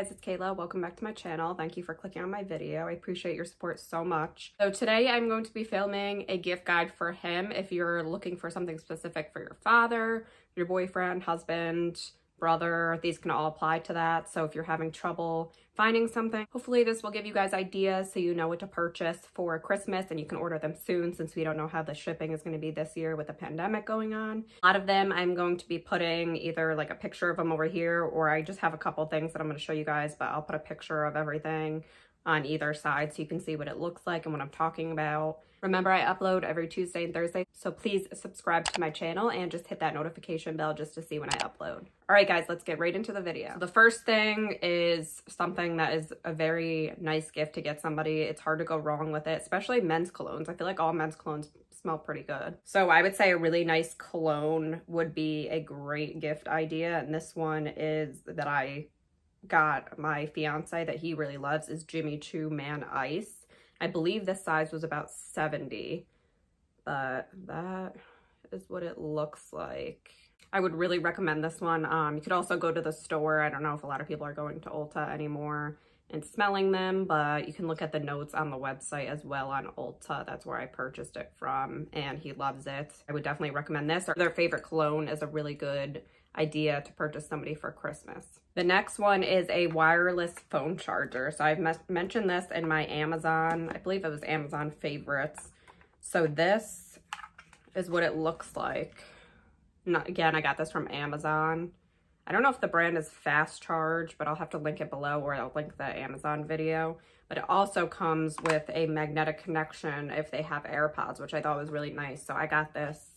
guys, it's Kayla. Welcome back to my channel. Thank you for clicking on my video. I appreciate your support so much. So today I'm going to be filming a gift guide for him if you're looking for something specific for your father, your boyfriend, husband, brother. These can all apply to that. So if you're having trouble finding something, hopefully this will give you guys ideas so you know what to purchase for Christmas and you can order them soon since we don't know how the shipping is going to be this year with the pandemic going on. A lot of them I'm going to be putting either like a picture of them over here or I just have a couple things that I'm going to show you guys, but I'll put a picture of everything on either side so you can see what it looks like and what I'm talking about. Remember, I upload every Tuesday and Thursday, so please subscribe to my channel and just hit that notification bell just to see when I upload. All right, guys, let's get right into the video. The first thing is something that is a very nice gift to get somebody. It's hard to go wrong with it, especially men's colognes. I feel like all men's colognes smell pretty good. So I would say a really nice cologne would be a great gift idea. And this one is that I got my fiance that he really loves is Jimmy Choo Man Ice. I believe this size was about 70, but that is what it looks like. I would really recommend this one. Um, you could also go to the store. I don't know if a lot of people are going to Ulta anymore and smelling them, but you can look at the notes on the website as well on Ulta. That's where I purchased it from and he loves it. I would definitely recommend this. Their favorite cologne is a really good idea to purchase somebody for Christmas. The next one is a wireless phone charger. So I've mentioned this in my Amazon, I believe it was Amazon favorites. So this is what it looks like. Not, again, I got this from Amazon. I don't know if the brand is Fast Charge, but I'll have to link it below or I'll link the Amazon video. But it also comes with a magnetic connection if they have AirPods, which I thought was really nice. So I got this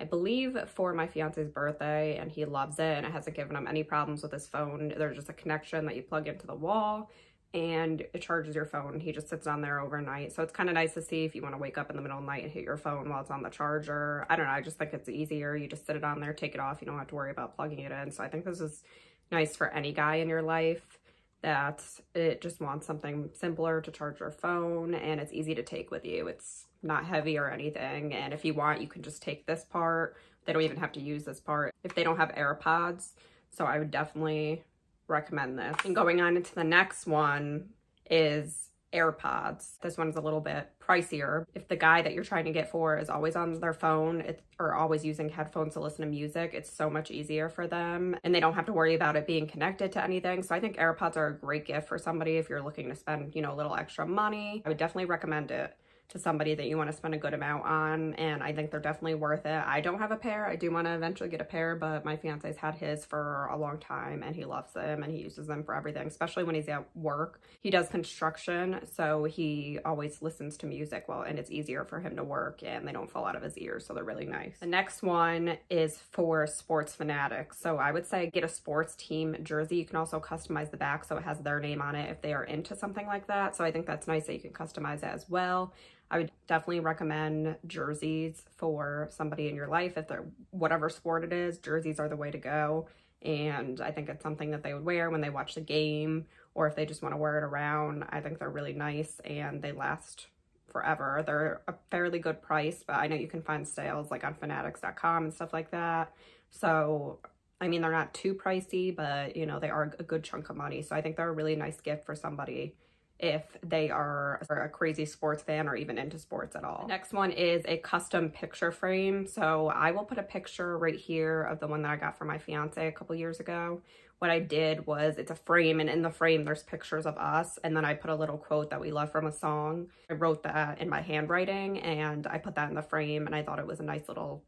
I believe for my fiance's birthday and he loves it and it hasn't given him any problems with his phone. There's just a connection that you plug into the wall and it charges your phone. He just sits on there overnight. So it's kind of nice to see if you want to wake up in the middle of the night and hit your phone while it's on the charger. I don't know. I just think it's easier. You just sit it on there, take it off. You don't have to worry about plugging it in. So I think this is nice for any guy in your life that it just wants something simpler to charge your phone and it's easy to take with you. It's not heavy or anything. And if you want, you can just take this part. They don't even have to use this part if they don't have AirPods. So I would definitely recommend this. And going on into the next one is AirPods. This one's a little bit pricier. If the guy that you're trying to get for is always on their phone or always using headphones to listen to music, it's so much easier for them and they don't have to worry about it being connected to anything. So I think AirPods are a great gift for somebody if you're looking to spend, you know, a little extra money. I would definitely recommend it to somebody that you want to spend a good amount on and I think they're definitely worth it. I don't have a pair. I do want to eventually get a pair, but my fiance's had his for a long time and he loves them and he uses them for everything, especially when he's at work. He does construction, so he always listens to music well and it's easier for him to work and they don't fall out of his ears, so they're really nice. The next one is for sports fanatics. So I would say get a sports team jersey. You can also customize the back so it has their name on it if they are into something like that. So I think that's nice that you can customize it as well. I would definitely recommend jerseys for somebody in your life. If they're whatever sport it is, jerseys are the way to go. And I think it's something that they would wear when they watch the game or if they just want to wear it around. I think they're really nice and they last forever. They're a fairly good price, but I know you can find sales like on fanatics.com and stuff like that. So, I mean, they're not too pricey, but you know, they are a good chunk of money. So I think they're a really nice gift for somebody if they are a crazy sports fan or even into sports at all. Next one is a custom picture frame. So I will put a picture right here of the one that I got for my fiance a couple years ago. What I did was it's a frame and in the frame there's pictures of us and then I put a little quote that we love from a song. I wrote that in my handwriting and I put that in the frame and I thought it was a nice little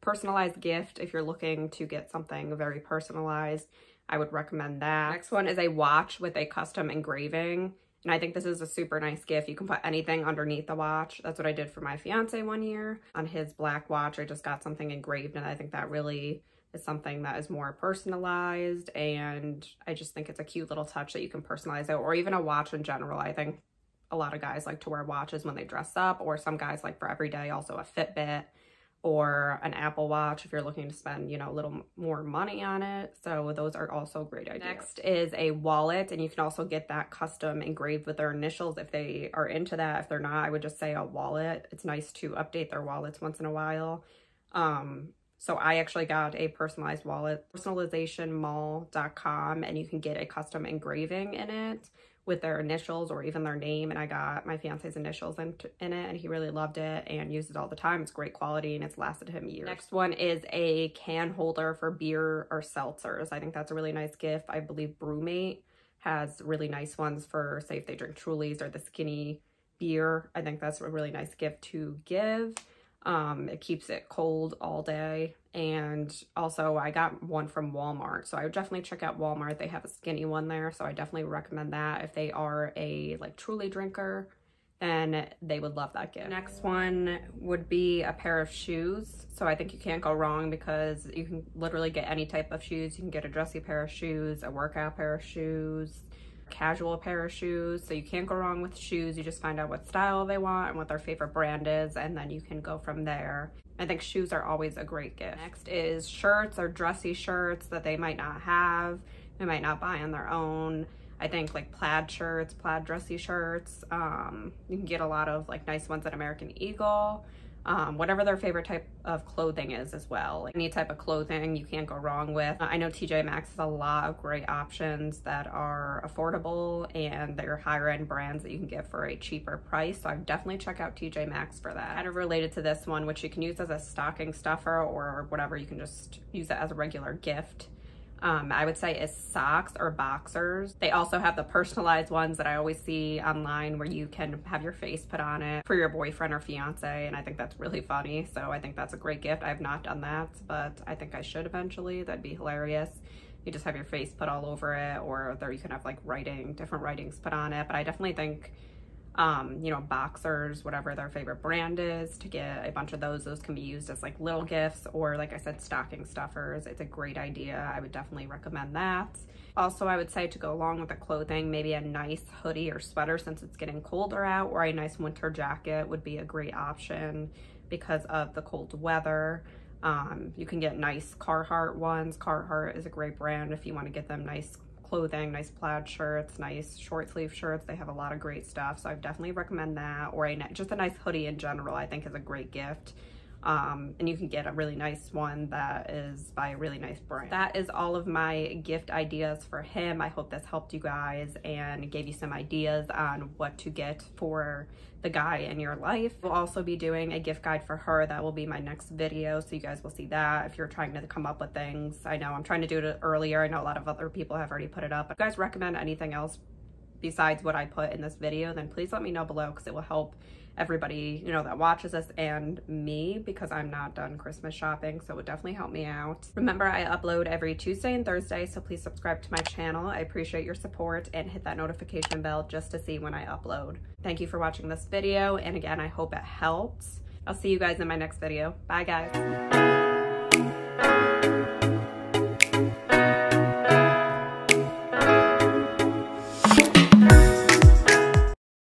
personalized gift if you're looking to get something very personalized. I would recommend that. Next one is a watch with a custom engraving. And I think this is a super nice gift. You can put anything underneath the watch. That's what I did for my fiance one year. On his black watch, I just got something engraved and I think that really is something that is more personalized and I just think it's a cute little touch that you can personalize it or even a watch in general. I think a lot of guys like to wear watches when they dress up or some guys like for every day also a Fitbit or an Apple Watch if you're looking to spend, you know, a little more money on it. So those are also great ideas. Next is a wallet and you can also get that custom engraved with their initials if they are into that. If they're not, I would just say a wallet. It's nice to update their wallets once in a while. Um, So I actually got a personalized wallet, personalizationmall.com, and you can get a custom engraving in it with their initials or even their name. And I got my fiance's initials in, in it and he really loved it and used it all the time. It's great quality and it's lasted him years. Next one is a can holder for beer or seltzers. I think that's a really nice gift. I believe BrüMate has really nice ones for say if they drink Trulies or the skinny beer. I think that's a really nice gift to give. Um, it keeps it cold all day. And also I got one from Walmart. So I would definitely check out Walmart. They have a skinny one there. So I definitely recommend that if they are a like truly drinker then they would love that gift. Next one would be a pair of shoes. So I think you can't go wrong because you can literally get any type of shoes. You can get a dressy pair of shoes, a workout pair of shoes, casual pair of shoes. So you can't go wrong with shoes. You just find out what style they want and what their favorite brand is, and then you can go from there. I think shoes are always a great gift. Next is shirts or dressy shirts that they might not have, they might not buy on their own. I think like plaid shirts, plaid dressy shirts. Um, you can get a lot of like nice ones at American Eagle um, whatever their favorite type of clothing is as well. Any type of clothing you can't go wrong with. I know TJ Maxx has a lot of great options that are affordable and they're higher end brands that you can get for a cheaper price. So I definitely check out TJ Maxx for that. Kind of related to this one, which you can use as a stocking stuffer or whatever, you can just use it as a regular gift um, I would say is socks or boxers. They also have the personalized ones that I always see online where you can have your face put on it for your boyfriend or fiance. And I think that's really funny. So I think that's a great gift. I have not done that, but I think I should eventually. That'd be hilarious. You just have your face put all over it or there you can have like writing, different writings put on it. But I definitely think um, you know, boxers, whatever their favorite brand is, to get a bunch of those. Those can be used as like little gifts or like I said, stocking stuffers. It's a great idea. I would definitely recommend that. Also, I would say to go along with the clothing, maybe a nice hoodie or sweater since it's getting colder out or a nice winter jacket would be a great option because of the cold weather. Um, you can get nice Carhartt ones. Carhartt is a great brand if you want to get them nice clothing, nice plaid shirts, nice short sleeve shirts. They have a lot of great stuff. So I definitely recommend that. Or a, just a nice hoodie in general, I think is a great gift. Um, and you can get a really nice one that is by a really nice brand. That is all of my gift ideas for him. I hope this helped you guys and gave you some ideas on what to get for the guy in your life. We'll also be doing a gift guide for her. That will be my next video. So you guys will see that if you're trying to come up with things. I know I'm trying to do it earlier. I know a lot of other people have already put it up. If you guys recommend anything else besides what I put in this video, then please let me know below because it will help everybody, you know, that watches this and me because I'm not done Christmas shopping. So it would definitely help me out. Remember, I upload every Tuesday and Thursday. So please subscribe to my channel. I appreciate your support and hit that notification bell just to see when I upload. Thank you for watching this video. And again, I hope it helps. I'll see you guys in my next video. Bye guys.